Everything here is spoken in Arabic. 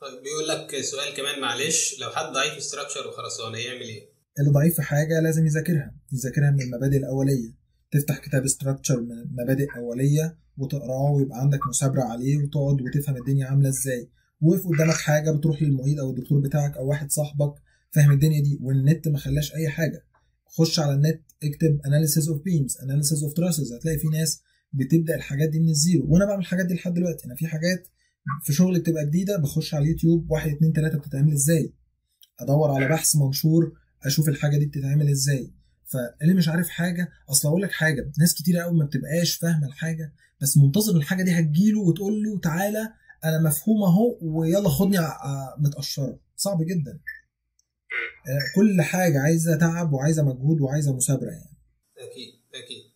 طيب بيقول لك سؤال كمان معلش لو حد ضعيف structure وخرسانه يعمل إيه؟ اللي ضعيف في حاجة لازم يذاكرها يذاكرها من المبادئ الأولية. تفتح كتاب structure من مبادئ اوليه وتقراه ويبقى عندك مثابره عليه وتقعد وتفهم الدنيا عاملة إزاي. وقف قدامك حاجة بتروح للمعيد أو الدكتور بتاعك أو واحد صاحبك فاهم الدنيا دي والنت ما خلاش أي حاجة. خش على النت اكتب analysis of beams analysis of trusses. هتلاقي في ناس بتبدأ الحاجات دي من ال zero. وأنا بعمل الحاجات دي لحد دلوقتي. أنا في حاجات في شغل بتبقى جديدة بخش على اليوتيوب واحد اتنين تلاتة بتتعمل إزاي؟ أدور على بحث منشور أشوف الحاجة دي بتتعمل إزاي. فاللي مش عارف حاجة أصل أقول لك حاجة ناس كتير قوي ما بتبقاش فاهمة الحاجة بس منتظر الحاجة دي هتجيله وتقول له تعالى أنا مفهوم أهو ويلا خدني متقشره صعب جدا. كل حاجة عايزة تعب وعايزة مجهود وعايزة مثابره يعني. أكيد أكيد.